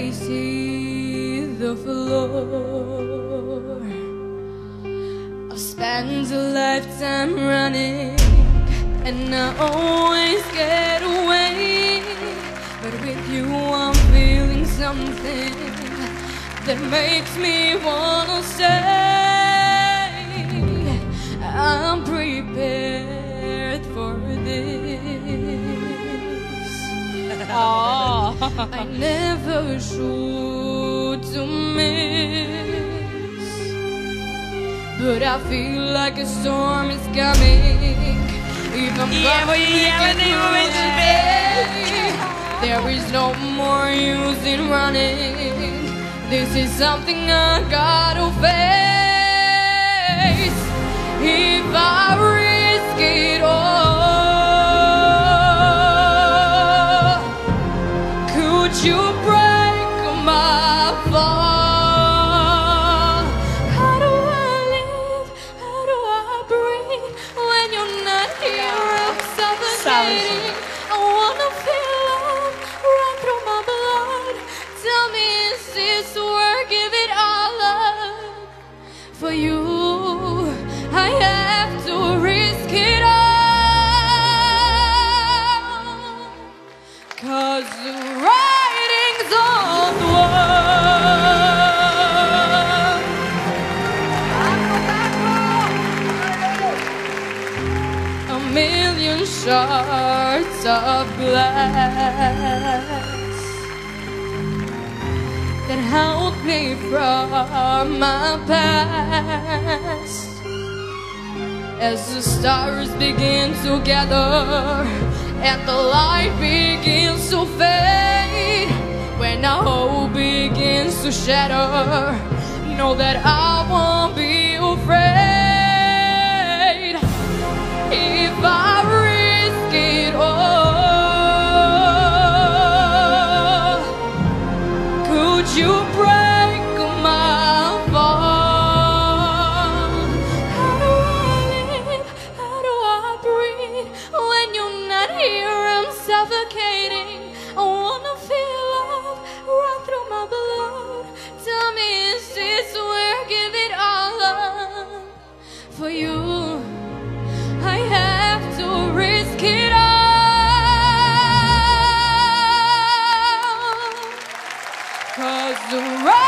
I see the floor I've a lifetime running And I always get away But with you I'm feeling something That makes me wanna stay I'm prepared for this oh. I never should to miss But I feel like a storm is coming If I'm yeah, There is no more use in running This is something I gotta face Cause the writing's on the wall. A million shards of glass that held me from my past. As the stars begin to gather and the light begins to fade when our hope begins to shatter know that I won't for you I have to risk it all Cause the road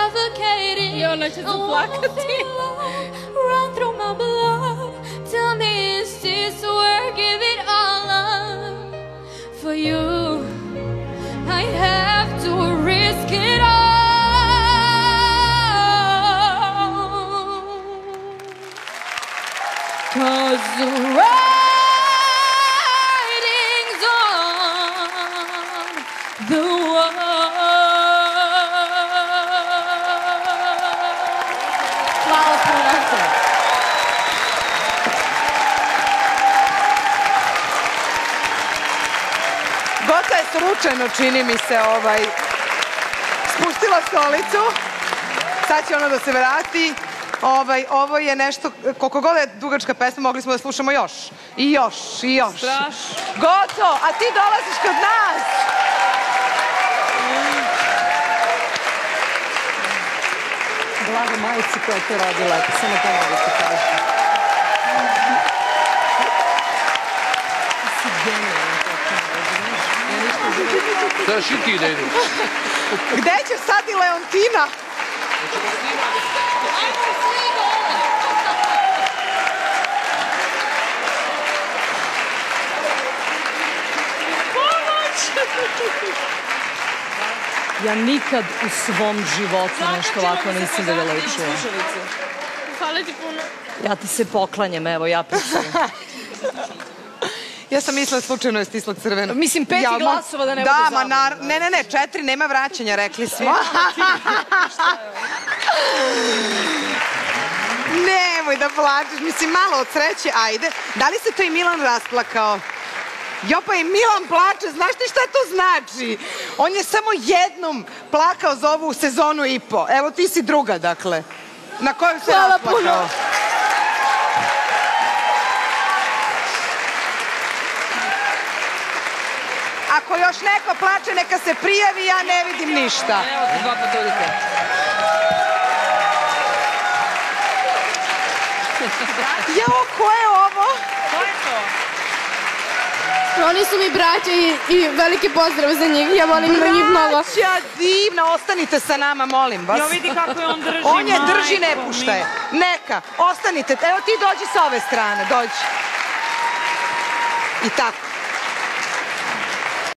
suffocating. Yo, no, she's a black Run through my blood. Tell me, is this all up for you? I have to risk it all. slučajno, čini mi se, ovaj, spustila stolicu. Sad će ona da se vrati. Ovaj, ovo je nešto, koliko god je dugačka pesma, mogli smo da slušamo još. I još, i još. Straš. Goto, a ti dolaziš kod nas! Blago majici koja je to radila, samo to mogu se kažem. Ti si Sada še ti ide? Gde će sad i Leontina? Ja nikad u svom životu nešto ovako nisam da je lečio. Hvala ti puno. Ja ti se poklanjam, evo, ja pričam. Ja sam mislila slučajno je da stisla crveno. Mislim, peti ja, glasova da ne da, bude zabavno. Da, ma ne, ne, ne, znači. četiri, nema vraćanja, rekli smo. Nemoj da plačeš, mislim, malo od sreće, ajde. Da li se to i Milan rasplakao? Jo, pa i Milan plače, znaš ti šta to znači? On je samo jednom plakao za ovu sezonu i po. Evo, ti si druga, dakle. Na kojem se rasplakao? Hvala puno. Ako još neko plače, neka se prijavi, ja ne vidim ništa. Evo dva potudite. Jao, ko je ovo? Ko je to? Oni su mi braća i, veliki pozdrav za njih. Ja volim braća, njih mnogo. Braća, divna, ostanite sa nama, molim vas. Jo, vidi kako je on drži. On je drži, ne pušta je. Neka, ostanite. Evo ti dođi sa ove strane, dođi. I tako.